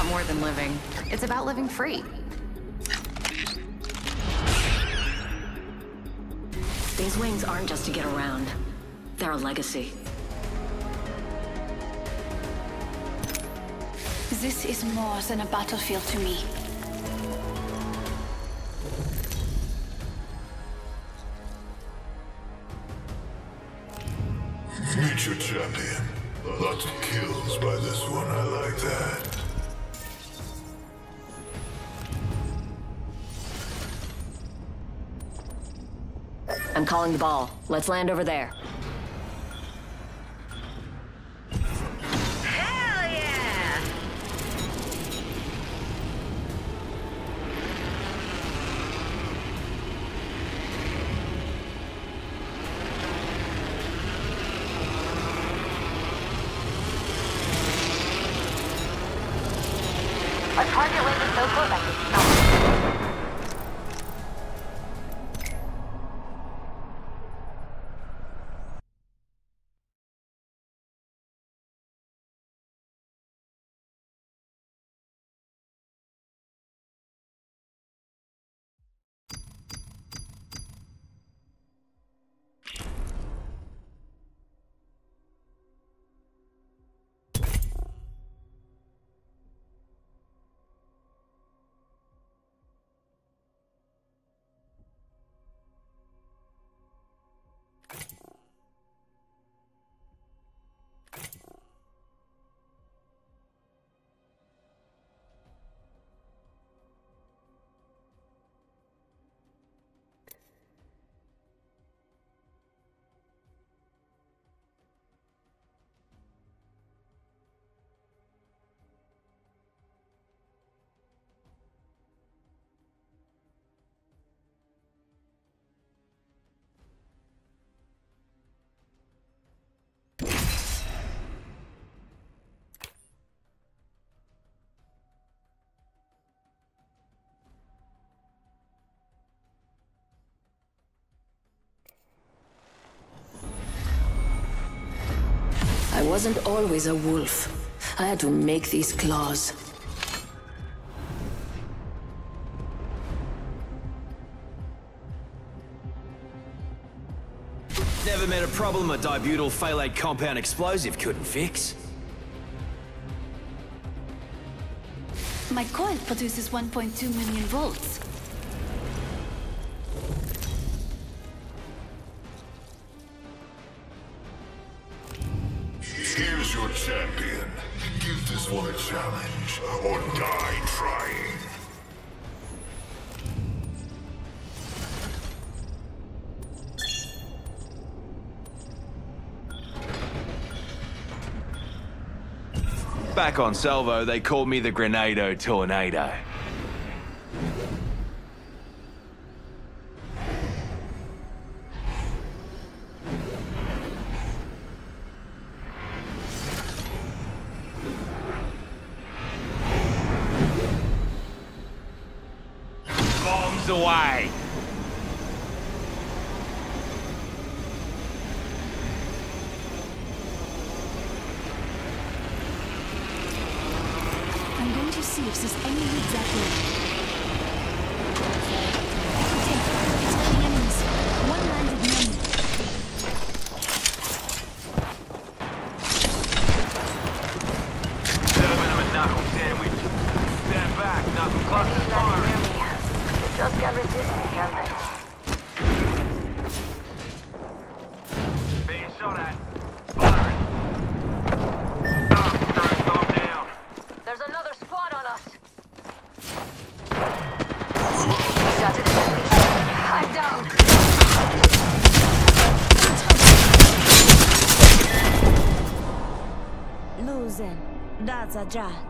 Survival's about more than living. It's about living free. These wings aren't just to get around. They're a legacy. This is more than a battlefield to me. Meet your champion. Lots of kills by this one, I like that. Calling the ball. Let's land over there. Wasn't always a wolf. I had to make these claws. Never met a problem a dibutyl phthalate compound explosive couldn't fix. My coil produces 1.2 million volts. Back on Salvo, they called me the Grenado Tornado. That's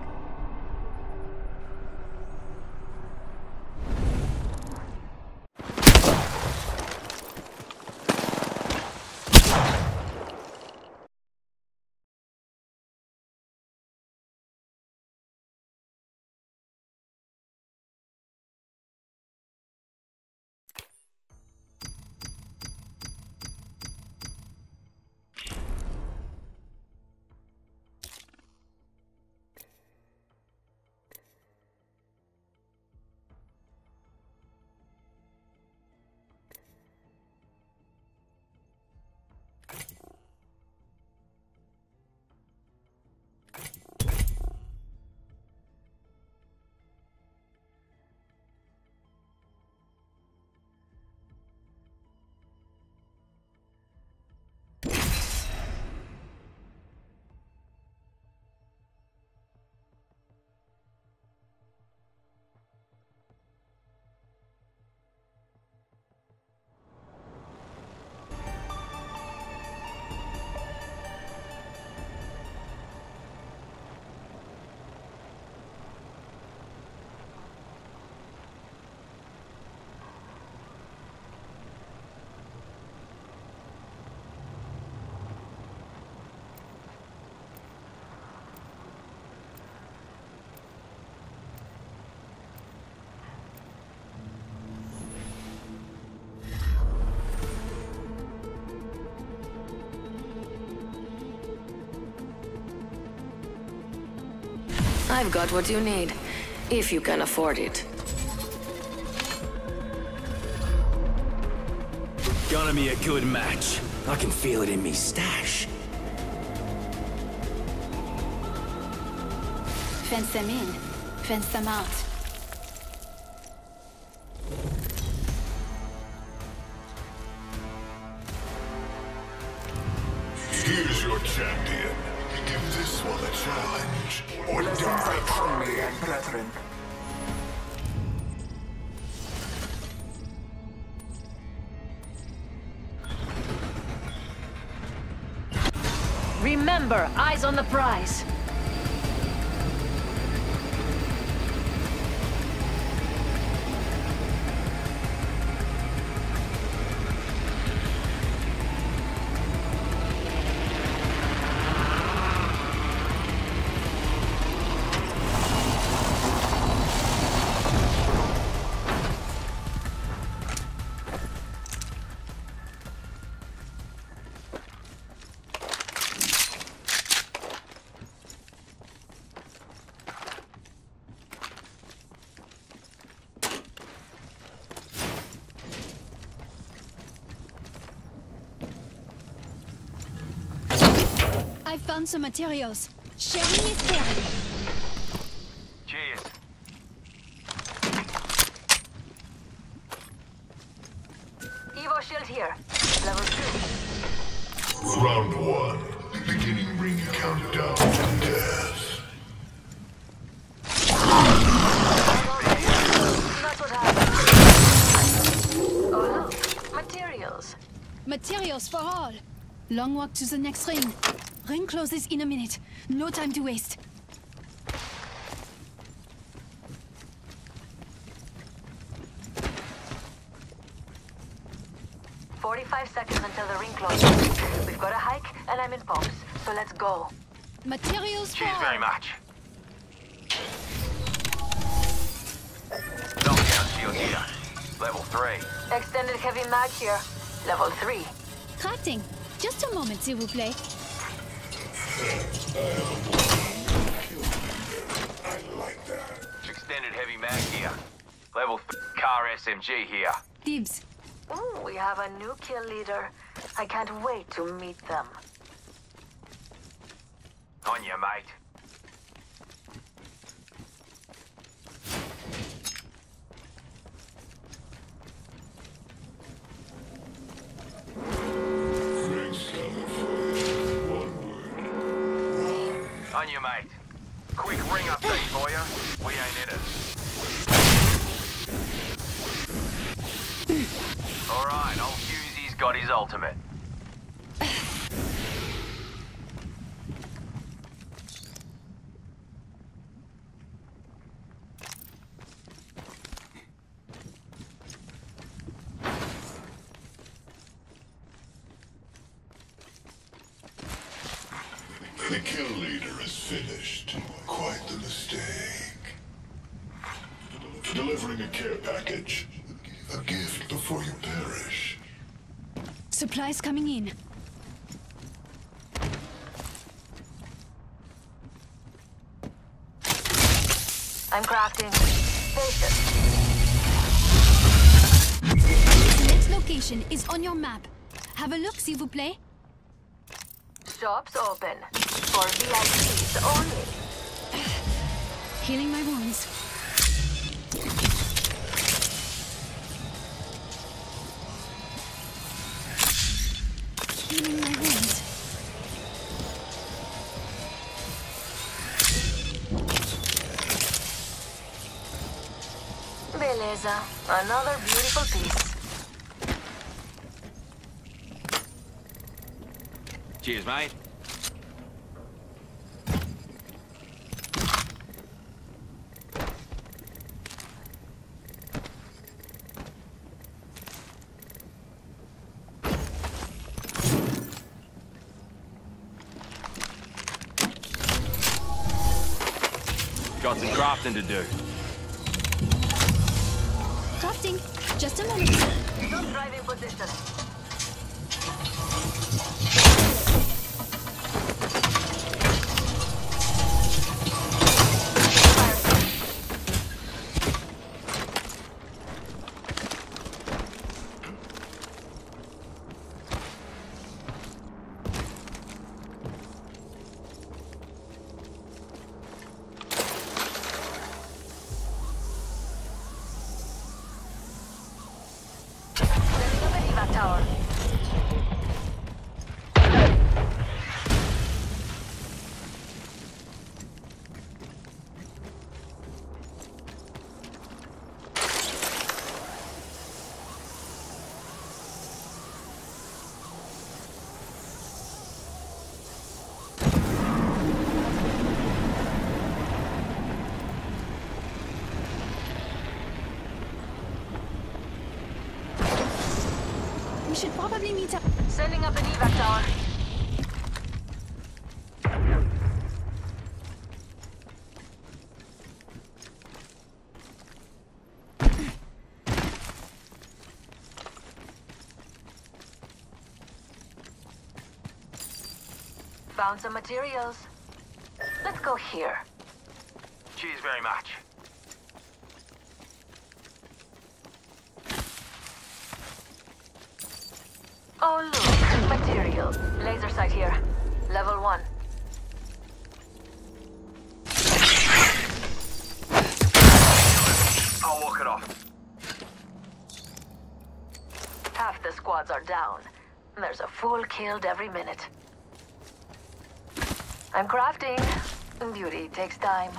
I've got what you need, if you can afford it. Gonna be a good match. I can feel it in me stash. Fence them in, fence them out. Eyes found some materials. Sharing is caring. Cheers. Evo shield here. Level two. Round one. Beginning ring countdown to death. That's what happened. Oh look, materials. Materials for all. Long walk to the next ring. Ring closes in a minute. No time to waste. Forty-five seconds until the ring closes. We've got a hike, and I'm in pumps. So let's go. Materials for Cheers very much. Knockdown shield here. Level 3. Extended heavy mag here. Level three. Crafting. Just a moment, s'il vous plaît. Extended heavy mag here. Level 3. Car SMG here. Dibs. Ooh, we have a new kill leader. I can't wait to meet them. On you, mate. On you, mate. Quick ring update for you. We ain't in it. Alright, old Hughesy's got his ultimate. Is on your map. Have a look, s'il vous plaît. Shops open. For VIPs only. Healing my wounds. Healing my wounds. Beleza. Another beautiful piece. Cheers, mate. Got some crafting to do. Crafting. Just a moment. Not driving position. should probably meet up. Sending up an evac tower. Found some materials. Let's go here. Cheers very much. Oh look, Laser sight here. Level one. I'll walk it off. Half the squads are down. There's a fool killed every minute. I'm crafting. Beauty takes time.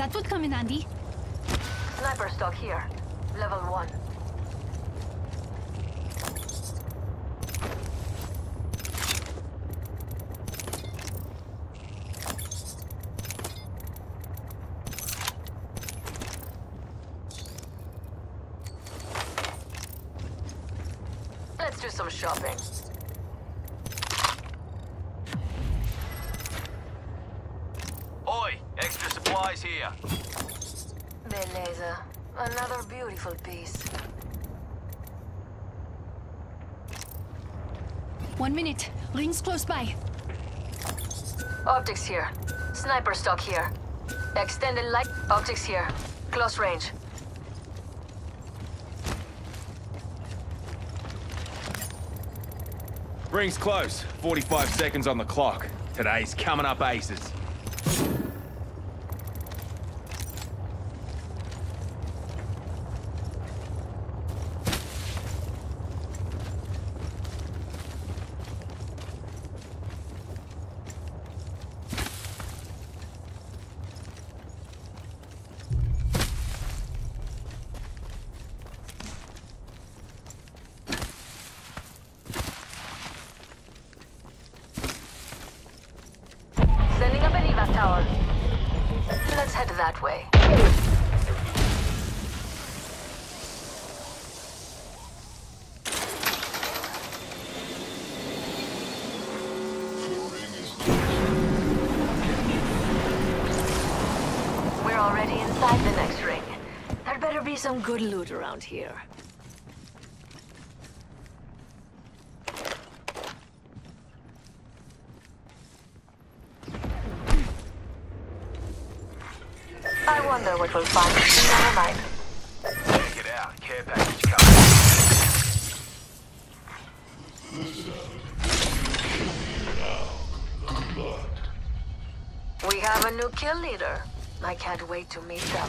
That would come in handy. Sniper stock here. Level 1. Supplies here. Beleza. Another beautiful piece. One minute. Rings close by. Optics here. Sniper stock here. Extended light. Optics here. Close range. Rings close. 45 seconds on the clock. Today's coming up aces. Sending up an evac tower. Let's head that way. We're already inside the next ring. There better be some good loot around here. I wonder what we'll find. Never mind. Check it out. Care package coming. We have a new kill leader. I can't wait to meet them.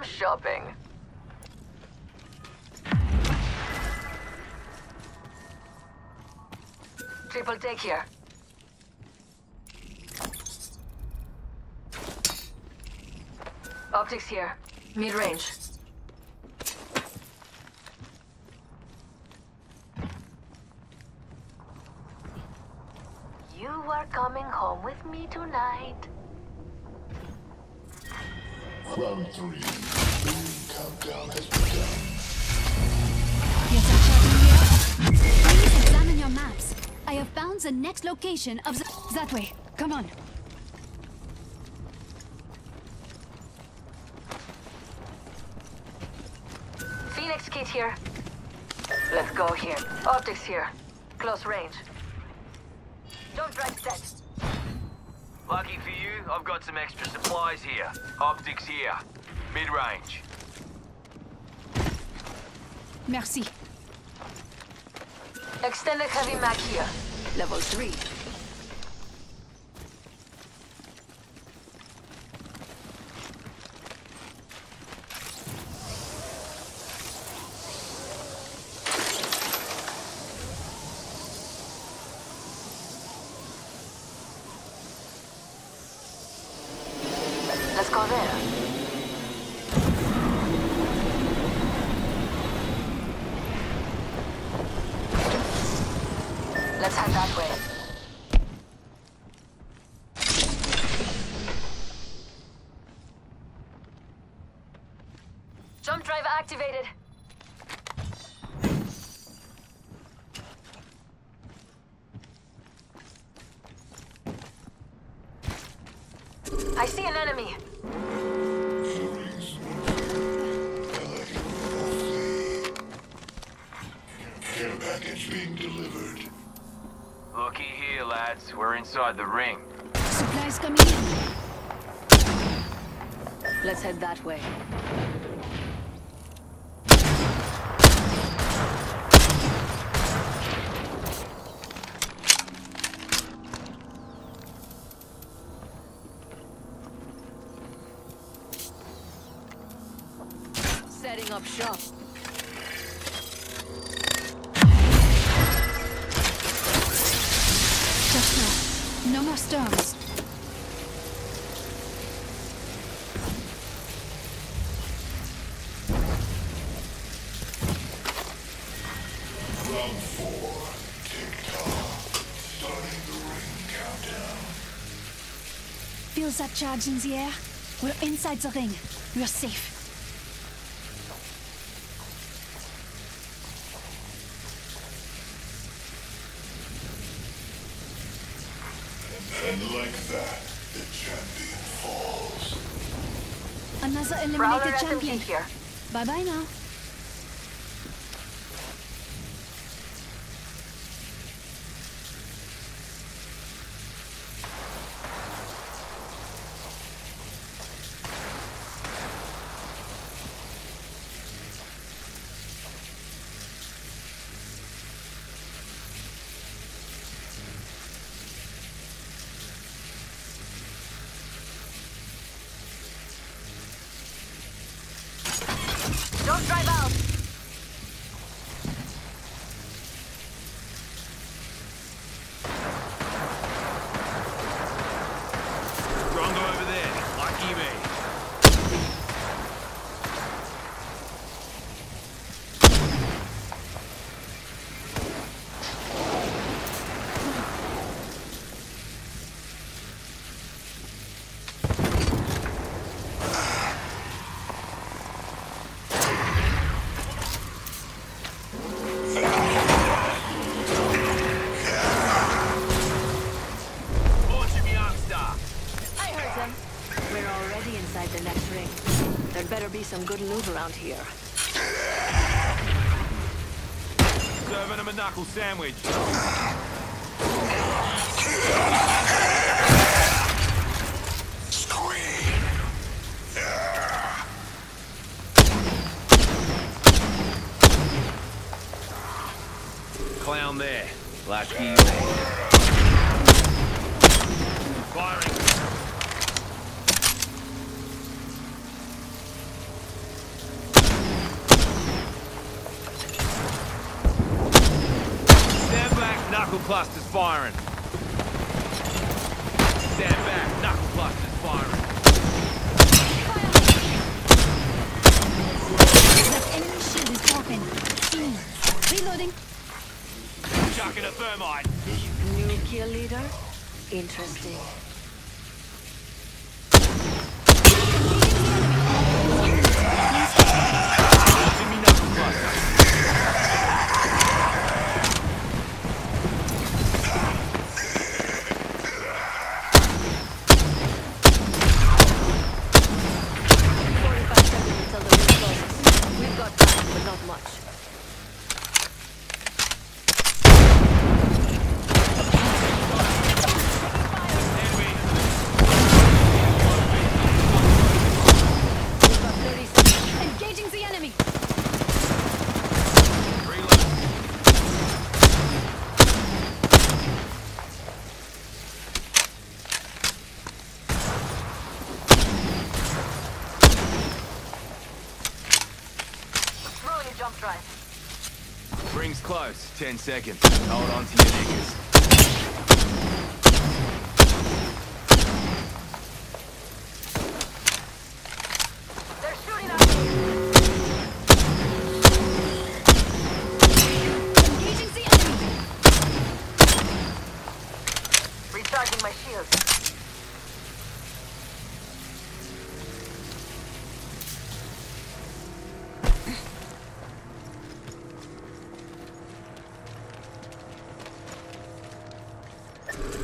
Some shopping. Triple take here. Optics here. Mid-range. You are coming home with me tonight. Round three. The countdown has begun. Yes, I'm charging here. Please examine your maps. I have found the next location of the... That way. Come on. Phoenix kit here. Let's go here. Optics here. Close range. Don't drive set. Lucky for you, I've got some extra supplies here. Optics here. Mid-range. Merci. Extended heavy mag here. Level 3. Let's go there. Inside the ring. Supplies coming in. Let's head that way. Feel that charge in the air? We're inside the ring. We're safe. And like that, the champion falls. Another eliminated SMG champion. here. Bye bye now. Don't drive out. Drongo over there. Lucky me. Launching me Armstar. I heard them. We're already inside the next ring. There'd better be some good loot around here. Serving him a knuckle sandwich. cluster's firing. Stand back, knuckle cluster's firing. Enemy shield is broken. Reloading. Chucking a thermite. New gear leader? Interesting. 10 seconds. Hold on to your knickers.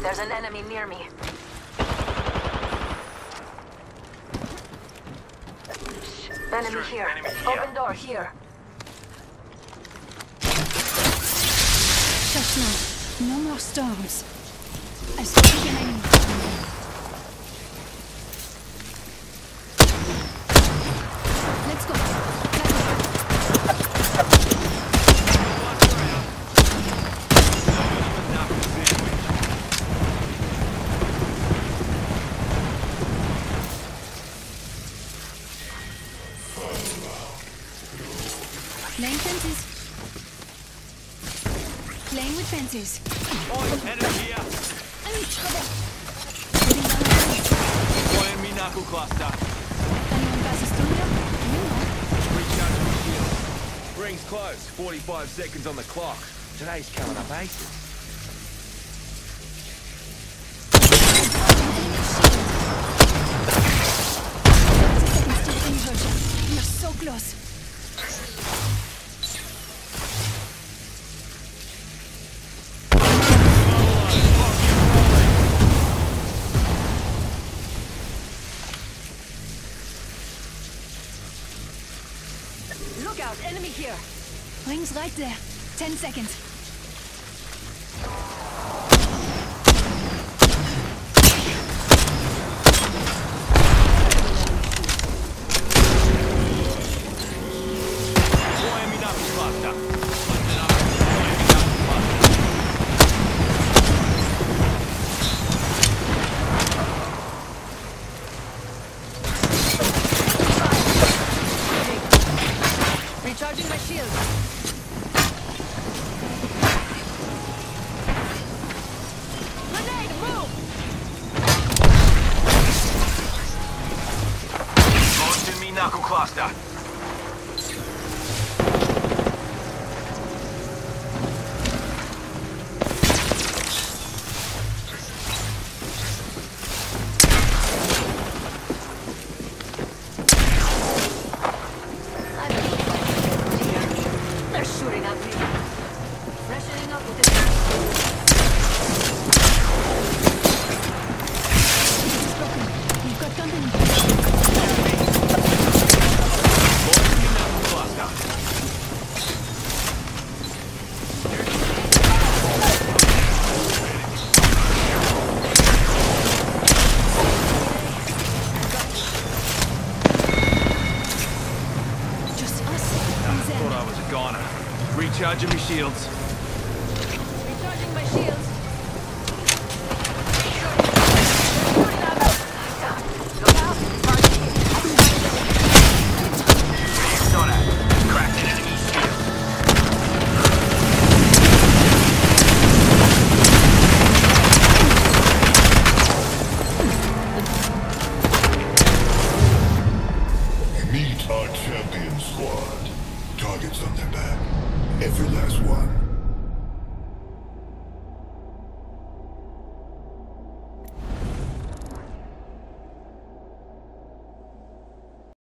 There's an enemy near me. Enemy, here. enemy here. Open door here. Shush now. No more storms. I see an enemy. 45 seconds on the clock. Today's coming up aces. seconds.